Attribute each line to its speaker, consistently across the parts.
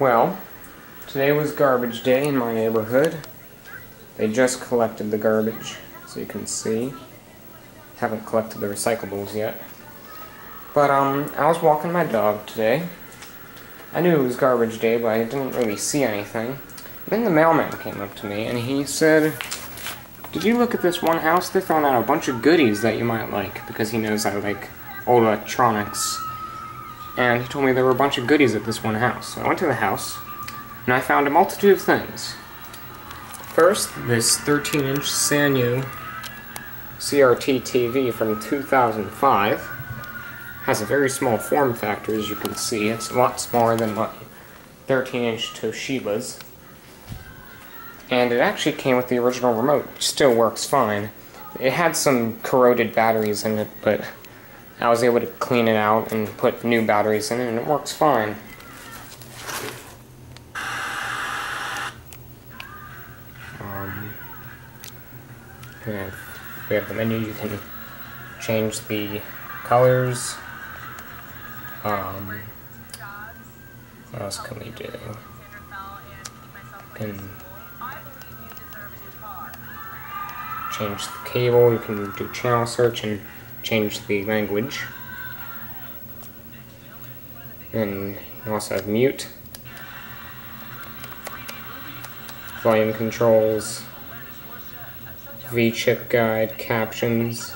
Speaker 1: Well, today was garbage day in my neighborhood. They just collected the garbage, so you can see. Haven't collected the recyclables yet. But, um, I was walking my dog today. I knew it was garbage day, but I didn't really see anything. Then the mailman came up to me, and he said, Did you look at this one house? They're throwing out a bunch of goodies that you might like, because he knows I like old electronics. And he told me there were a bunch of goodies at this one house. So I went to the house, and I found a multitude of things. First, this 13-inch Sanyo CRT TV from 2005 has a very small form factor, as you can see. It's a lot smaller than my 13-inch Toshiba's. And it actually came with the original remote, which still works fine. It had some corroded batteries in it, but I was able to clean it out and put new batteries in it, and it works fine. Um, we have the menu, you can change the colors. Um, what else can we do? can change the cable, you can do channel search and change the language. And you also have mute, volume controls, V-chip guide, captions.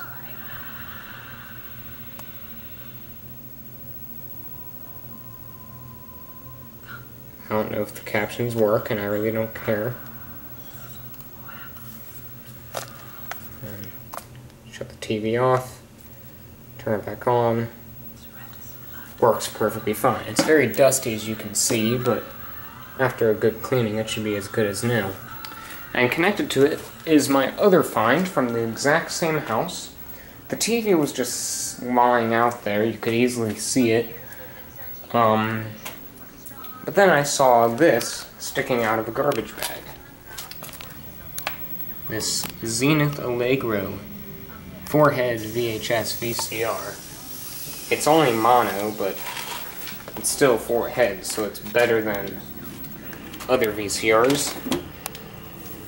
Speaker 1: I don't know if the captions work, and I really don't care. And shut the TV off, turn it back on. Works perfectly fine. It's very dusty as you can see, but after a good cleaning it should be as good as new. And connected to it is my other find from the exact same house. The TV was just lying out there, you could easily see it. Um, but then I saw this sticking out of a garbage bag. This Zenith Allegro 4-head VHS VCR. It's only mono, but it's still 4 heads, so it's better than other VCRs.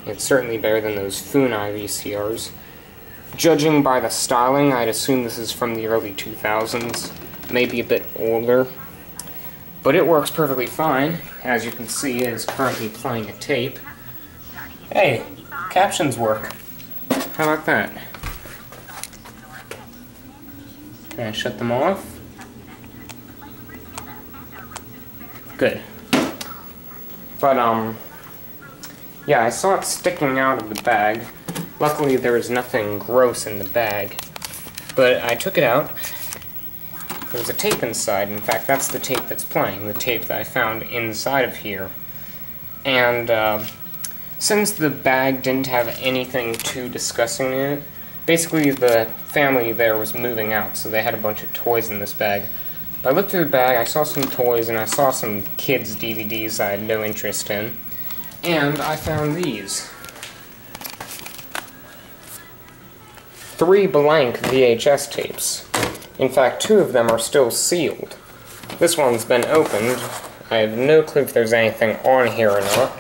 Speaker 1: It's certainly better than those Funai VCRs. Judging by the styling, I'd assume this is from the early 2000s, maybe a bit older. But it works perfectly fine. As you can see, it is currently playing a tape. Hey, captions work. How about that? Can I shut them off? Good. But, um, yeah, I saw it sticking out of the bag. Luckily, there was nothing gross in the bag. But I took it out. There's a tape inside. In fact, that's the tape that's playing, the tape that I found inside of here. And, uh, since the bag didn't have anything too disgusting in it, basically the family there was moving out, so they had a bunch of toys in this bag. I looked through the bag, I saw some toys, and I saw some kids' DVDs I had no interest in. And I found these. Three blank VHS tapes. In fact, two of them are still sealed. This one's been opened. I have no clue if there's anything on here or not.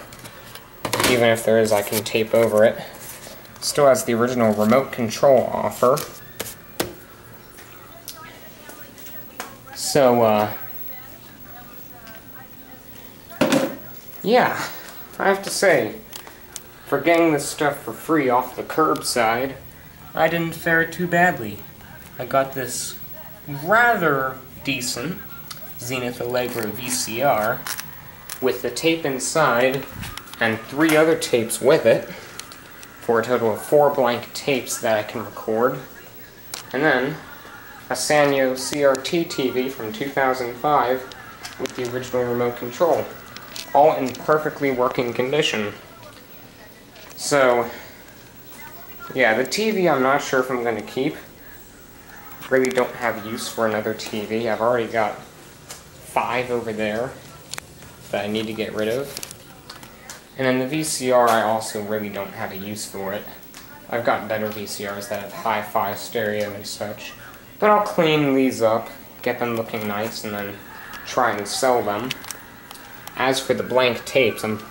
Speaker 1: Even if there is, I can tape over it. Still has the original remote control offer. So, uh... Yeah, I have to say, for getting this stuff for free off the curbside, I didn't fare too badly. I got this rather decent Zenith Allegro VCR with the tape inside and three other tapes with it for a total of four blank tapes that I can record. And then a Sanyo CRT TV from 2005 with the original remote control, all in perfectly working condition. So, yeah, the TV I'm not sure if I'm going to keep. Really don't have use for another TV. I've already got five over there that I need to get rid of. And then the VCR, I also really don't have a use for it. I've got better VCRs that have hi-fi stereo and such. But I'll clean these up, get them looking nice, and then try and sell them. as for the blank tapes, I'm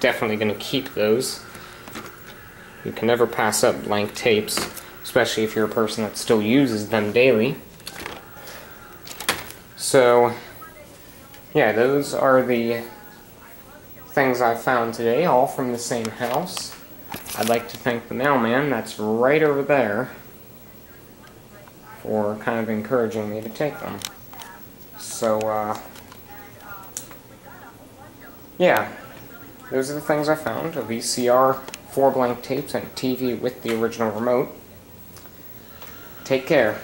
Speaker 1: definitely going to keep those. You can never pass up blank tapes, especially if you're a person that still uses them daily. So, yeah, those are the things I found today, all from the same house. I'd like to thank the mailman, that's right over there, for kind of encouraging me to take them. So, uh, yeah, those are the things I found. A VCR, four blank tapes, and a TV with the original remote. Take care.